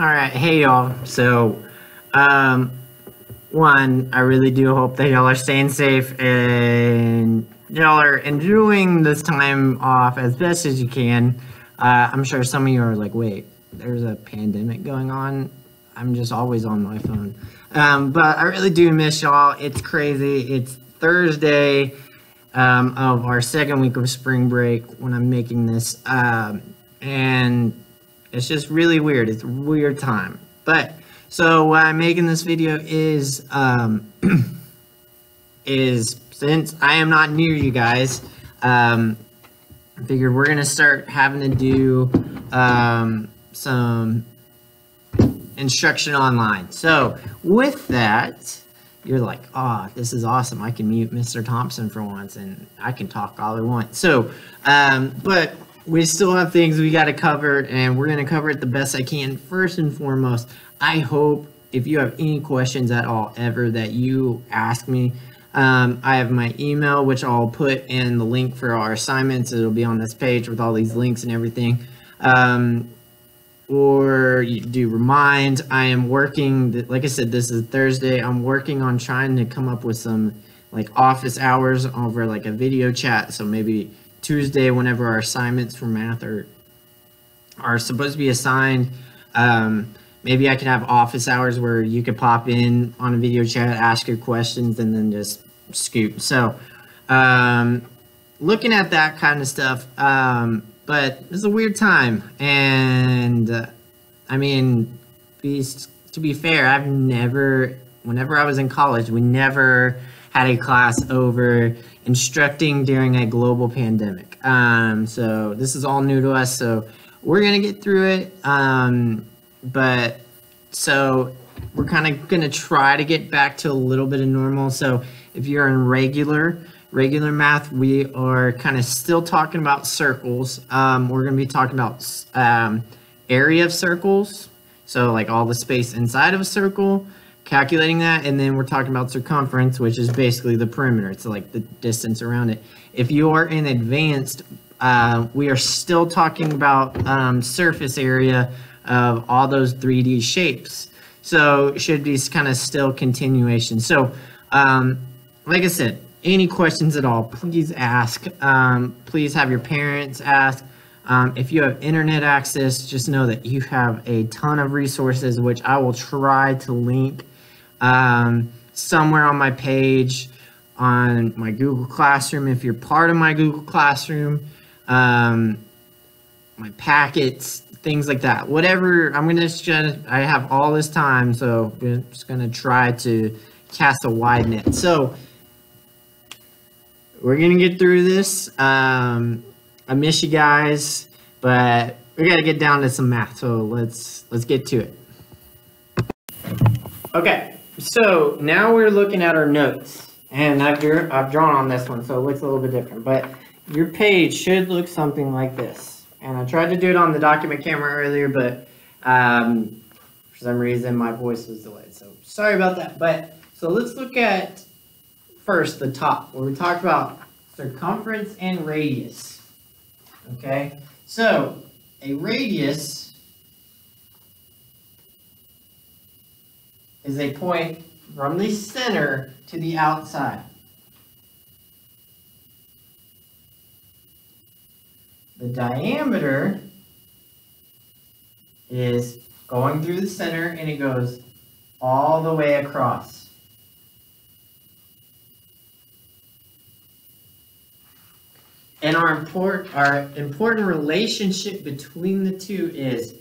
All right, hey y'all. So, um, one, I really do hope that y'all are staying safe and y'all are enjoying this time off as best as you can. Uh, I'm sure some of you are like, wait, there's a pandemic going on. I'm just always on my phone. Um, but I really do miss y'all. It's crazy. It's Thursday um, of our second week of spring break when I'm making this. Um, and it's just really weird. It's a weird time. But so why I'm making this video is um, is since I am not near you guys, um, I figured we're gonna start having to do um, some instruction online. So with that, you're like, oh, this is awesome. I can mute Mr. Thompson for once and I can talk all I want. So, um, but we still have things we got to cover, and we're going to cover it the best I can. First and foremost, I hope if you have any questions at all ever that you ask me. Um, I have my email, which I'll put in the link for our assignments. It'll be on this page with all these links and everything. Um, or you do remind. I am working, like I said, this is Thursday. I'm working on trying to come up with some like office hours over like a video chat. So maybe Tuesday whenever our assignments for math are are supposed to be assigned. Um, maybe I could have office hours where you could pop in on a video chat, ask your questions, and then just scoop. So, um, looking at that kind of stuff. Um, but it's a weird time, and uh, I mean, be, to be fair, I've never, whenever I was in college, we never had a class over instructing during a global pandemic. Um, so this is all new to us. So we're gonna get through it. Um, but so we're kind of gonna try to get back to a little bit of normal. So if you're in regular regular math, we are kind of still talking about circles. Um, we're gonna be talking about um, area of circles. So like all the space inside of a circle calculating that, and then we're talking about circumference, which is basically the perimeter. It's like the distance around it. If you are in advanced, uh, we are still talking about um, surface area of all those 3D shapes. So should be kind of still continuation. So um, like I said, any questions at all, please ask. Um, please have your parents ask. Um, if you have internet access, just know that you have a ton of resources, which I will try to link um, somewhere on my page on my Google Classroom. If you're part of my Google Classroom, um, my packets, things like that. Whatever, I'm gonna just, I have all this time, so I'm just gonna try to cast a wide net. So we're gonna get through this. Um, I miss you guys, but we gotta get down to some math. So let's let's get to it. Okay. So now we're looking at our notes, and I've, I've drawn on this one, so it looks a little bit different, but your page should look something like this. And I tried to do it on the document camera earlier, but um, for some reason my voice was delayed, so sorry about that. But so let's look at first the top, where we talked about circumference and radius. Okay, so a radius is a point from the center to the outside. The diameter is going through the center and it goes all the way across. And our important, our important relationship between the two is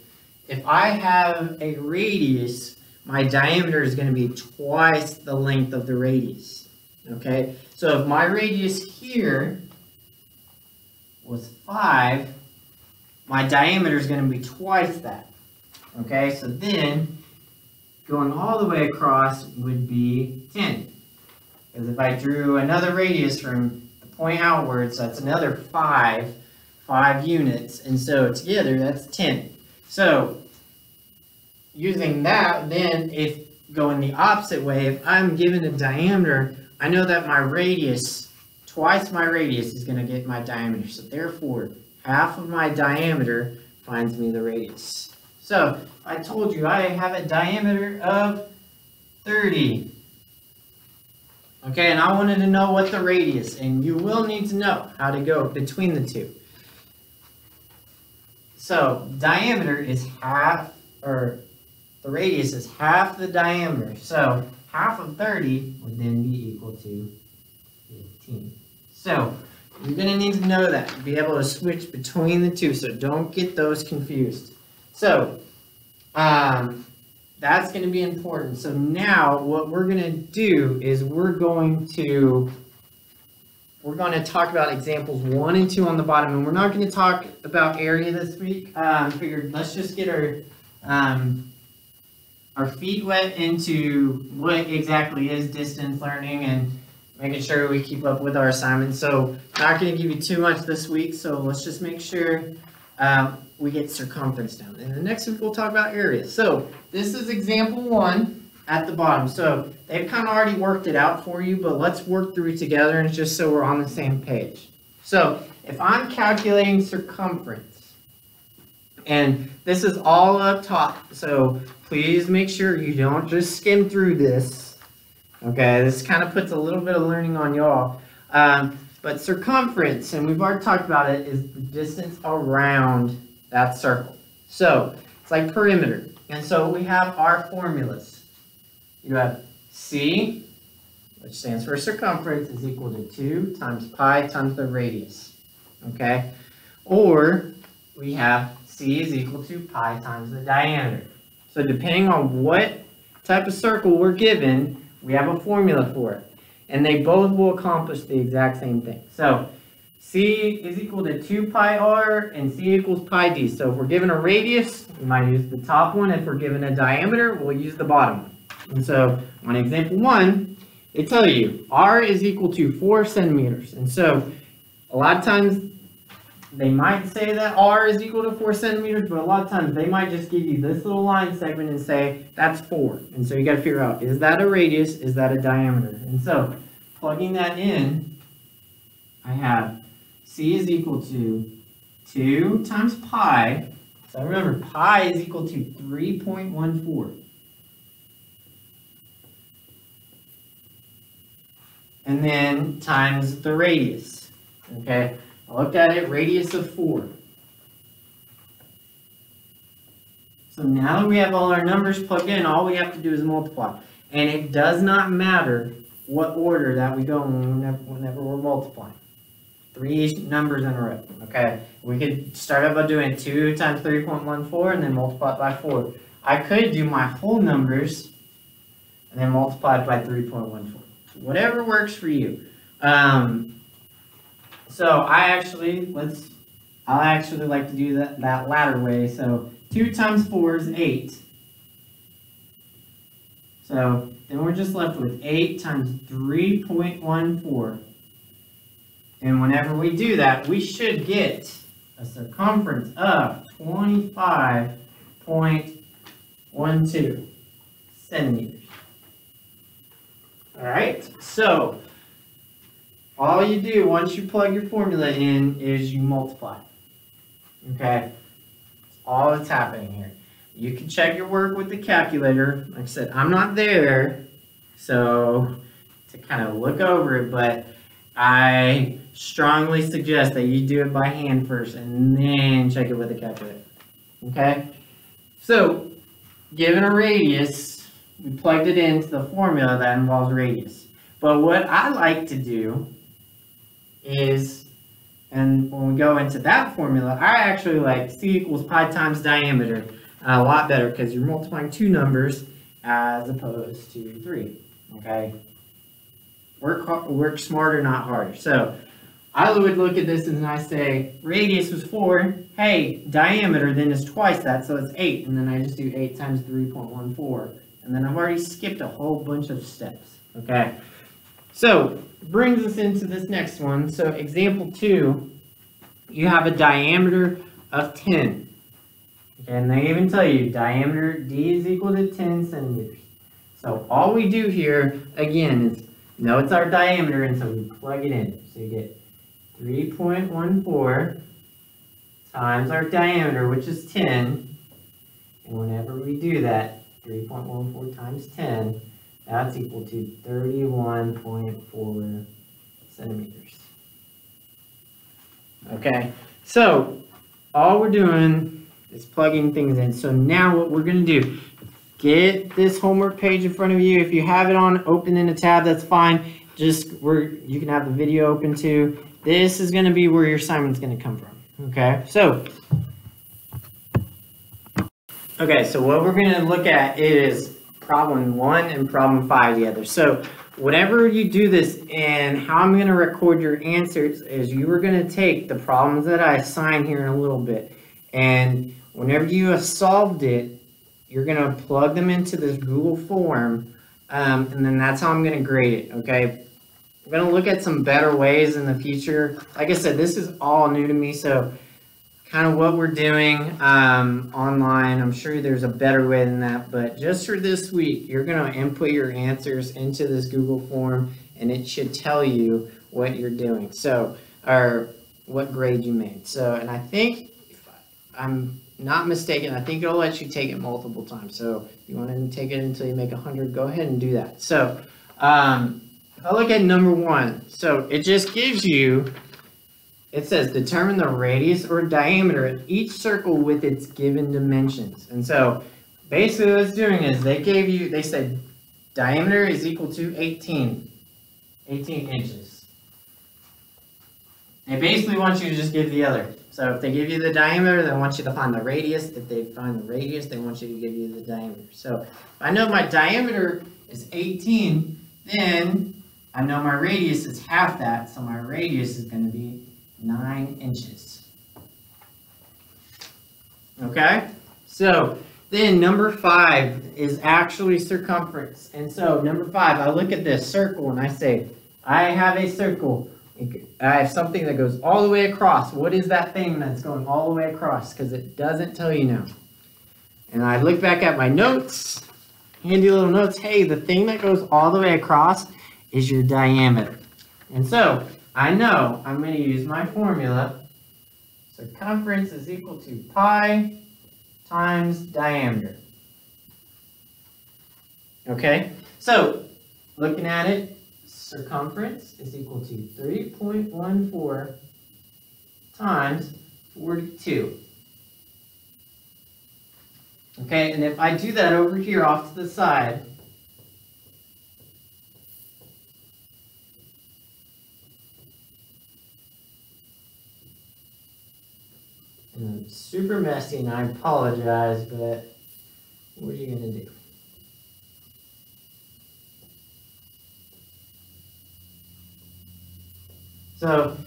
if I have a radius my diameter is going to be twice the length of the radius. Okay, so if my radius here was 5, my diameter is going to be twice that. Okay, so then going all the way across would be 10. Because if I drew another radius from the point outwards, that's another 5, 5 units. And so together, that's 10. So using that, then if going the opposite way, if I'm given a diameter, I know that my radius, twice my radius is going to get my diameter. So therefore, half of my diameter finds me the radius. So I told you I have a diameter of 30. Okay, and I wanted to know what the radius, and you will need to know how to go between the two. So, diameter is half, or the radius is half the diameter. So, half of 30 would then be equal to 15. So, you're going to need to know that, to be able to switch between the two, so don't get those confused. So, um, that's going to be important. So now what we're going to do is we're going to we're going to talk about examples one and two on the bottom, and we're not going to talk about area this week. Um, figured let's just get our um, our feet wet into what exactly is distance learning and making sure we keep up with our assignments. So not going to give you too much this week, so let's just make sure um, we get circumference down. And the next week we'll talk about area. So this is example one at the bottom. So they've kind of already worked it out for you, but let's work through together and just so we're on the same page. So if I'm calculating circumference, and this is all up top, so please make sure you don't just skim through this. Okay, this kind of puts a little bit of learning on y'all. Um, but circumference, and we've already talked about it, is the distance around that circle. So it's like perimeter. And so we have our formulas. You have C, which stands for circumference, is equal to 2 times pi times the radius. Okay? Or we have C is equal to pi times the diameter. So depending on what type of circle we're given, we have a formula for it. And they both will accomplish the exact same thing. So C is equal to 2 pi r and C equals pi d. So if we're given a radius, we might use the top one. If we're given a diameter, we'll use the bottom one. And so on example one, they tell you r is equal to 4 centimeters. And so a lot of times they might say that r is equal to 4 centimeters, but a lot of times they might just give you this little line segment and say that's 4. And so you got to figure out, is that a radius? Is that a diameter? And so plugging that in, I have C is equal to 2 times pi. So remember, pi is equal to 3.14. And then times the radius. Okay, I looked at it, radius of 4. So now that we have all our numbers plugged in, all we have to do is multiply. And it does not matter what order that we go whenever, whenever we're multiplying three numbers in a row, okay? We could start out by doing 2 times 3.14 and then multiply it by 4. I could do my whole numbers and then multiply it by 3.14. Whatever works for you. Um, so I actually, let's, I actually like to do that, that latter way. So 2 times 4 is 8. So then we're just left with 8 times 3.14. And whenever we do that, we should get a circumference of 25.12 centimeters. All right, so all you do once you plug your formula in is you multiply. Okay, all that's happening here. You can check your work with the calculator. Like I said, I'm not there, so to kind of look over it, but I strongly suggest that you do it by hand first and then check it with a calculator. Okay? So, given a radius, we plugged it into the formula that involves radius. But what I like to do is, and when we go into that formula, I actually like C equals pi times diameter a lot better because you're multiplying two numbers as opposed to three. Okay? Work, work smarter, not harder. So I would look at this and I say, radius was 4. Hey, diameter then is twice that, so it's 8. And then I just do 8 times 3.14. And then I've already skipped a whole bunch of steps. Okay? So, brings us into this next one. So, example 2, you have a diameter of 10. And they even tell you diameter D is equal to 10 centimeters. So, all we do here, again, is know it's our diameter, and so we plug it in. So, you get 3.14 times our diameter, which is 10, And whenever we do that, three point one four times ten, that's equal to thirty-one point four centimeters. Okay, so all we're doing is plugging things in. So now what we're gonna do, get this homework page in front of you. If you have it on open in a tab, that's fine. Just where you can have the video open too. This is gonna be where your assignment's gonna come from. Okay, so Okay, so what we're gonna look at is problem one and problem five together. So whenever you do this and how I'm gonna record your answers is you are gonna take the problems that I assign here in a little bit. And whenever you have solved it, you're gonna plug them into this Google form. Um, and then that's how I'm gonna grade it, okay? We're gonna look at some better ways in the future. Like I said, this is all new to me, so kind of what we're doing um, online. I'm sure there's a better way than that, but just for this week, you're going to input your answers into this Google form, and it should tell you what you're doing. So, or what grade you made. So, and I think if I'm not mistaken, I think it'll let you take it multiple times. So, if you want to take it until you make 100, go ahead and do that. So, um, if I look at number one, so it just gives you it says determine the radius or diameter of each circle with its given dimensions. And so basically what it's doing is they gave you, they said diameter is equal to 18, 18 inches. They basically want you to just give the other. So if they give you the diameter, they want you to find the radius. If they find the radius, they want you to give you the diameter. So if I know my diameter is 18, then I know my radius is half that, so my radius is going to be nine inches. Okay, so then number five is actually circumference. And so number five, I look at this circle and I say, I have a circle. I have something that goes all the way across. What is that thing that's going all the way across? Because it doesn't tell you now. And I look back at my notes, handy little notes. Hey, the thing that goes all the way across is your diameter. And so I know I'm going to use my formula. Circumference is equal to pi times diameter. Okay, so looking at it, circumference is equal to 3.14 times 42. Okay, and if I do that over here off to the side, And super messy, and I apologize, but what are you going to do? So,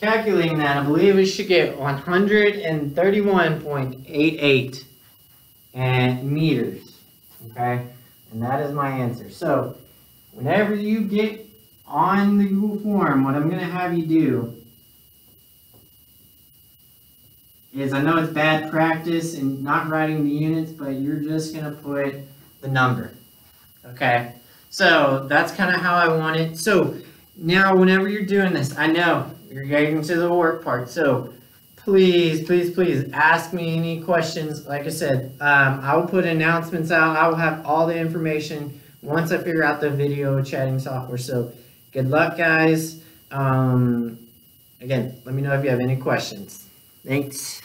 calculating that, I believe we should get 131.88 and eh, meters, okay? And that is my answer. So, whenever you get on the Google form, what I'm going to have you do is I know it's bad practice and not writing the units, but you're just going to put the number. Okay, so that's kind of how I want it. So now whenever you're doing this, I know you're getting to the work part. So please, please, please ask me any questions. Like I said, um, I will put announcements out. I will have all the information once I figure out the video chatting software. So good luck, guys. Um, again, let me know if you have any questions. Thanks.